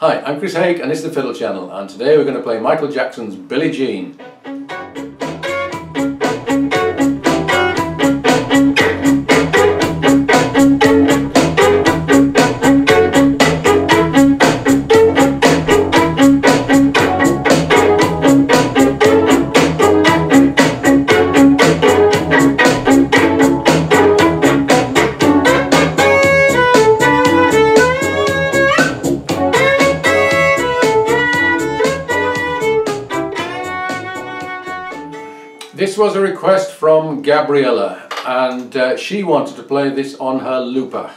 Hi, I'm Chris Haigh and this is the Fiddle Channel and today we're going to play Michael Jackson's Billie Jean. This was a request from Gabriella and uh, she wanted to play this on her looper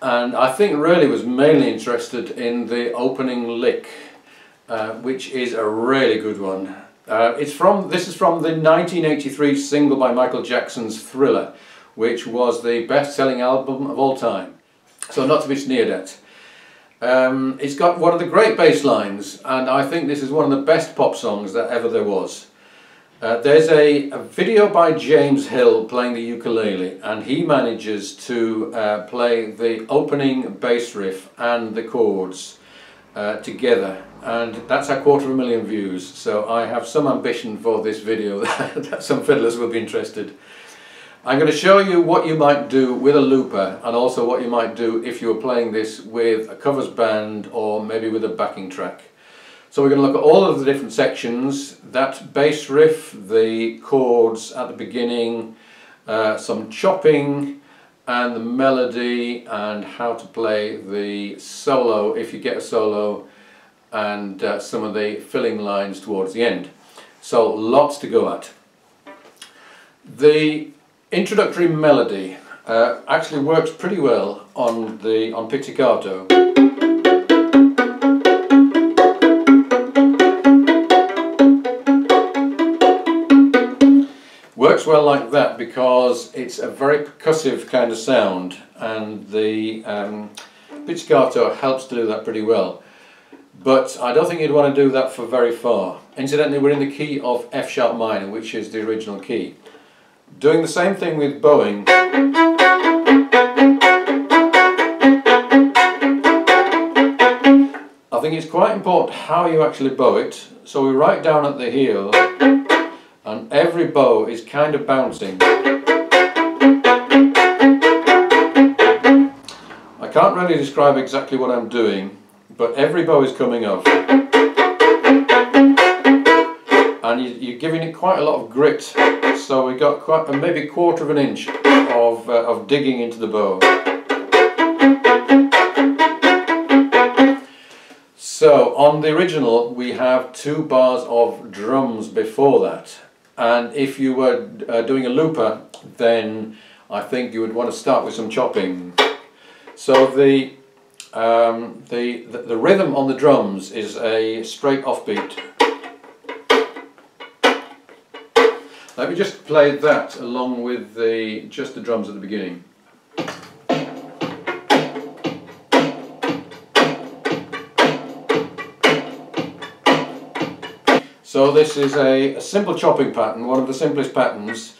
and I think really was mainly interested in the opening lick uh, which is a really good one. Uh, it's from this is from the 1983 single by Michael Jackson's Thriller which was the best-selling album of all time so not to be sneered at. Um, it's got one of the great bass lines and I think this is one of the best pop songs that ever there was. Uh, there's a, a, video by James Hill playing the ukulele and he manages to uh, play the opening bass riff and the chords uh, together and that's a quarter of a million views so I have some ambition for this video that some fiddlers will be interested. I'm going to show you what you might do with a looper and also what you might do if you were playing this with a covers band or maybe with a backing track. So we're going to look at all of the different sections, that bass riff, the chords at the beginning, uh, some chopping and the melody and how to play the solo if you get a solo and uh, some of the filling lines towards the end. So lots to go at. The introductory melody uh, actually works pretty well on the on pizzicato. Works well like that because it's a very percussive kind of sound and the um, pizzicato helps to do that pretty well. But I don't think you'd want to do that for very far. Incidentally, we're in the key of F sharp minor, which is the original key. Doing the same thing with bowing. I think it's quite important how you actually bow it. So we write down at the heel and every bow is kind of bouncing. I can't really describe exactly what I'm doing, but every bow is coming off. And you're giving it quite a lot of grit, so we got quite maybe quarter of an inch of, uh, of digging into the bow. So on the original we have two bars of drums before that and if you were uh, doing a looper then I think you would want to start with some chopping. So the um, the, the, the rhythm on the drums is a straight offbeat. Let me just play that along with the just the drums at the beginning So this is a, a, simple chopping pattern, one of the simplest patterns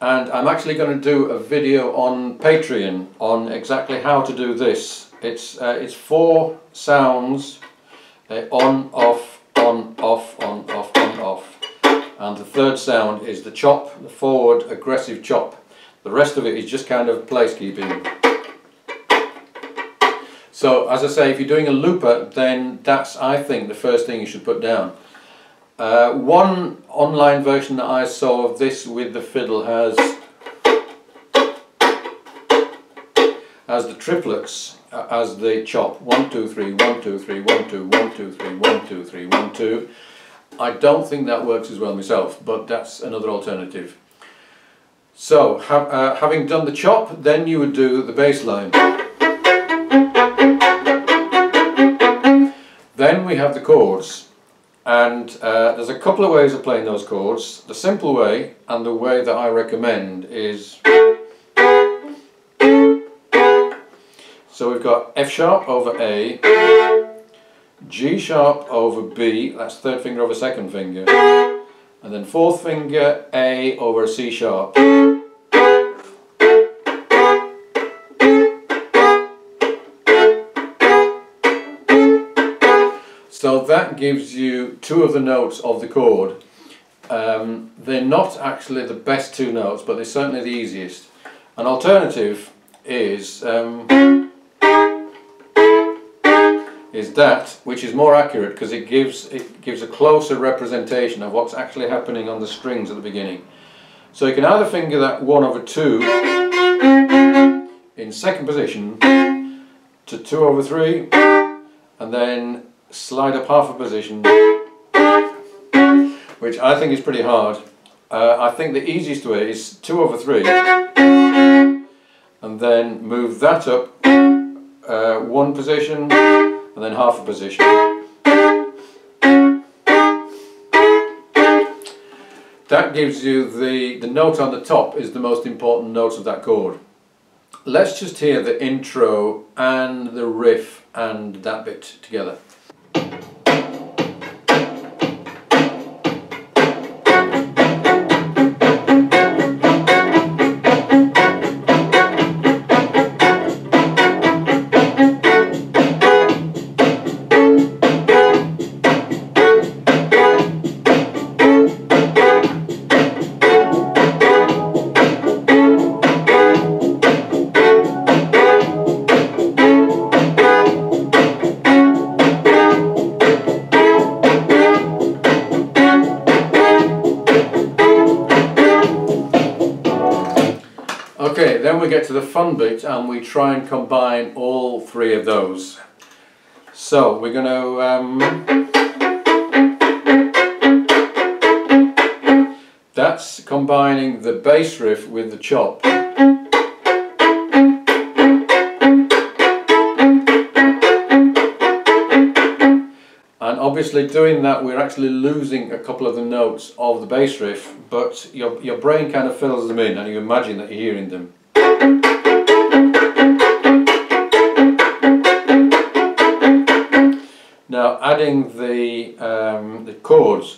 and I'm actually going to do a video on Patreon on exactly how to do this. It's, uh, it's four sounds, uh, on, off, on, off, on, off, on, off and the third sound is the chop, the forward aggressive chop. The rest of it is just kind of place keeping. So as I say, if you're doing a looper, then that's, I think, the first thing you should put down. Uh, one online version that I saw of this with the fiddle has has the triplets uh, as the chop. One, two, three, one, two, three, one, two, one, two, three, one, two, three, one, two. I don't think that works as well myself, but that's another alternative. So, ha uh, having done the chop, then you would do the bass line. Then we have the chords and uh, there's a couple of ways of playing those chords. The simple way and the way that I recommend is so we've got F sharp over A, G sharp over B, that's third finger over second finger, and then fourth finger A over C sharp. So that gives you two of the notes of the chord. Um, they're not actually the best two notes, but they're certainly the easiest. An alternative is um, is that, which is more accurate because it gives it gives a closer representation of what's actually happening on the strings at the beginning. So you can either finger that one over two in second position to two over three, and then slide up half a position, which I think is pretty hard. Uh, I think the easiest way is two over three, and then move that up uh, one position, and then half a position. That gives you the, the note on the top is the most important note of that chord. Let's just hear the intro and the riff and that bit together. And we try and combine all three of those. So we're going to... Um, that's combining the bass riff with the chop. And obviously doing that we're actually losing a couple of the notes of the bass riff but your, your brain kind of fills them in and you imagine that you're hearing them. Now adding the, um, the chords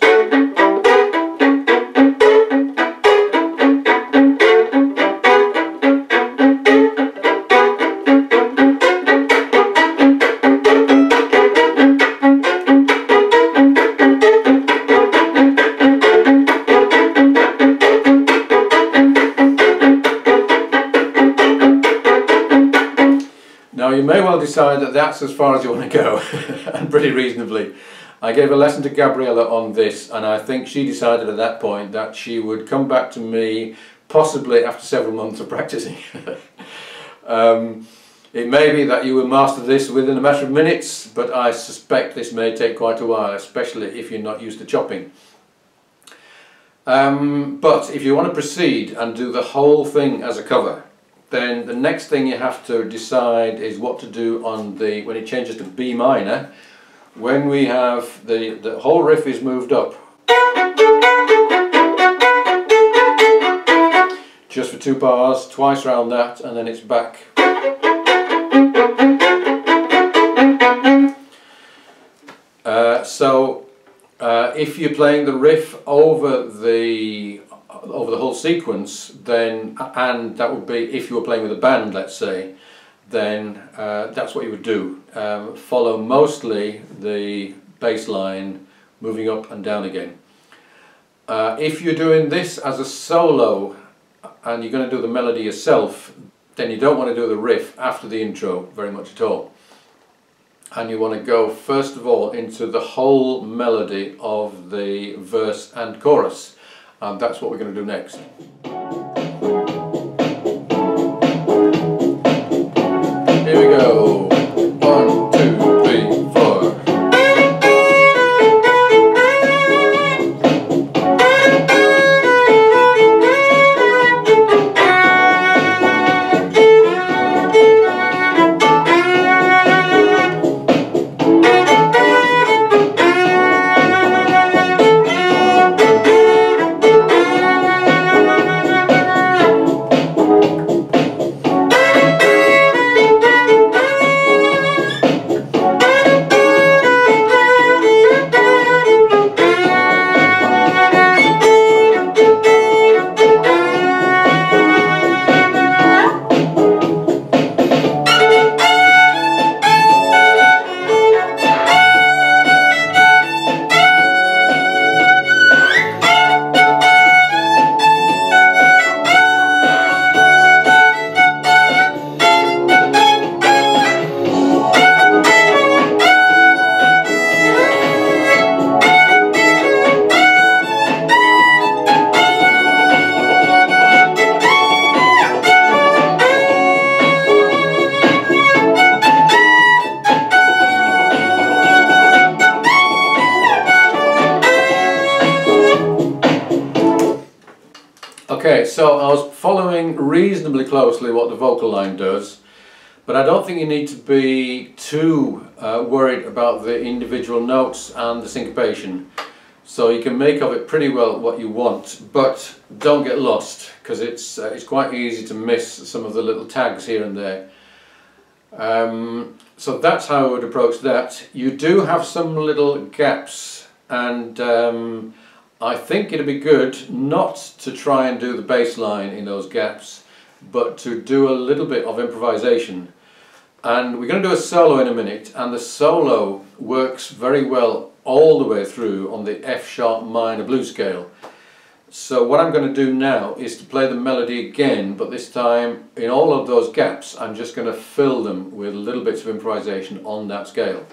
that that's as far as you want to go, and pretty reasonably. I gave a lesson to Gabriella on this and I think she decided at that point that she would come back to me possibly after several months of practicing. um, it may be that you will master this within a matter of minutes, but I suspect this may take quite a while, especially if you're not used to chopping. Um, but if you want to proceed and do the whole thing as a cover, then the next thing you have to decide is what to do on the when it changes to B minor when we have the the whole riff is moved up. Just for two bars twice around that and then it's back. Uh, so uh, if you're playing the riff over the over the whole sequence, then and that would be if you were playing with a band, let's say, then uh, that's what you would do. Um, follow mostly the bass line, moving up and down again. Uh, if you're doing this as a solo and you're going to do the melody yourself, then you don't want to do the riff after the intro very much at all. And you want to go first of all into the whole melody of the verse and chorus and that's what we're going to do next. Closely what the vocal line does, but I don't think you need to be too uh, worried about the individual notes and the syncopation. So you can make of it pretty well what you want, but don't get lost because it's uh, it's quite easy to miss some of the little tags here and there. Um, so that's how I would approach that. You do have some little gaps and um, I think it'd be good not to try and do the bass line in those gaps but to do a little bit of improvisation and we're going to do a solo in a minute and the solo works very well all the way through on the F sharp minor blues scale. So what I'm going to do now is to play the melody again but this time in all of those gaps I'm just going to fill them with little bits of improvisation on that scale.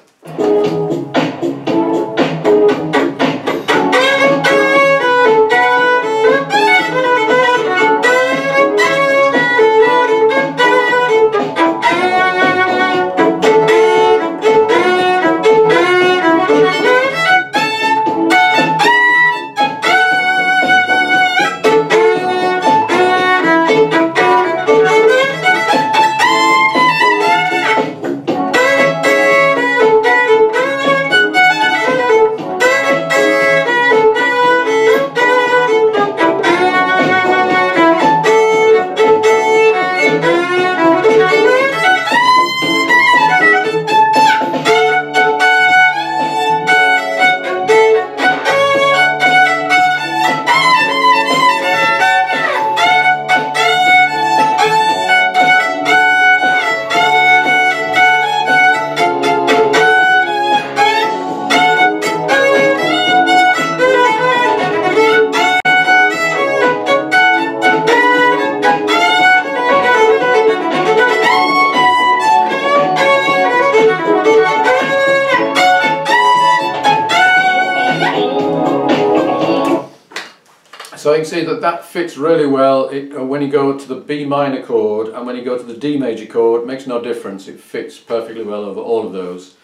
See that that fits really well it, uh, when you go to the B minor chord and when you go to the D major chord, makes no difference, it fits perfectly well over all of those.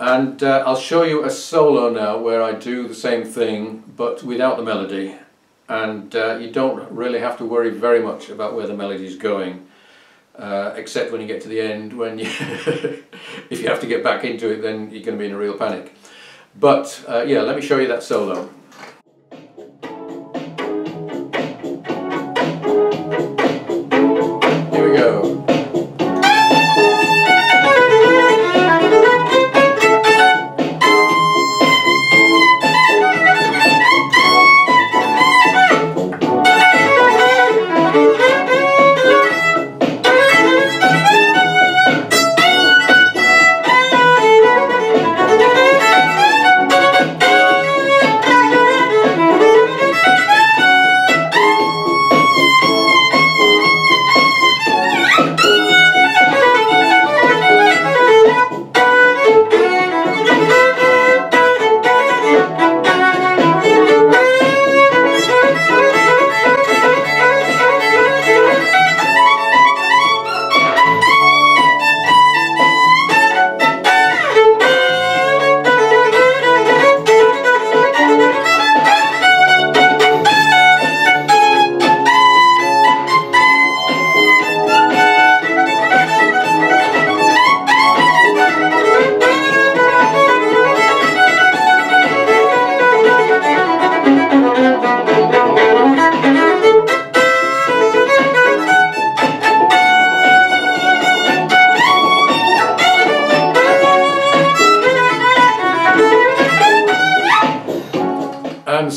And uh, I'll show you a solo now where I do the same thing but without the melody and uh, you don't really have to worry very much about where the melody is going uh, except when you get to the end when you if you have to get back into it then you're going to be in a real panic. But uh, yeah, let me show you that solo.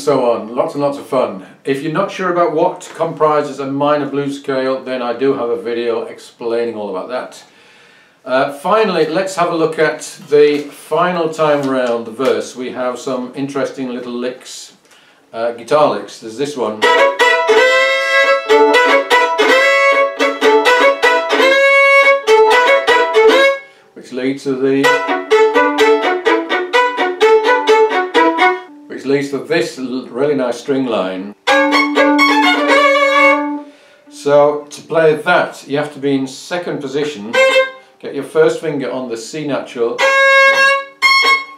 So on. Lots and lots of fun. If you're not sure about what comprises a minor blues scale, then I do have a video explaining all about that. Uh, finally, let's have a look at the final time round the verse. We have some interesting little licks, uh, guitar licks. There's this one. Which leads to the leads to this really nice string line. So to play that you have to be in second position, get your first finger on the C natural,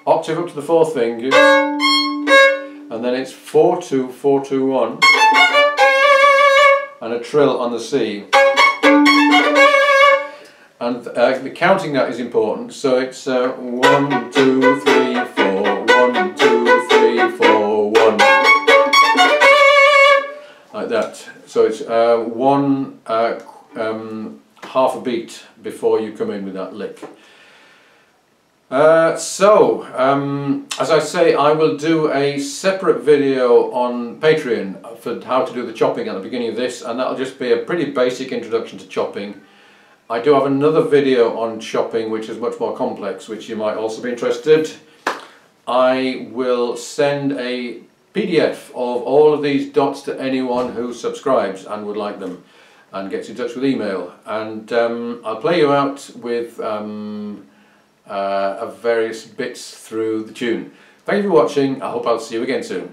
octave up to the fourth finger, and then it's 4 2 4 2 1 and a trill on the C. And uh, the counting that is important, so it's uh, uh, one uh, um, half a beat before you come in with that lick. Uh, so, um, as I say, I will do a separate video on Patreon for how to do the chopping at the beginning of this, and that'll just be a pretty basic introduction to chopping. I do have another video on chopping which is much more complex, which you might also be interested. I will send a PDF of all of these dots to anyone who subscribes and would like them and gets in touch with email. And um, I'll play you out with um, uh, various bits through the tune. Thank you for watching. I hope I'll see you again soon.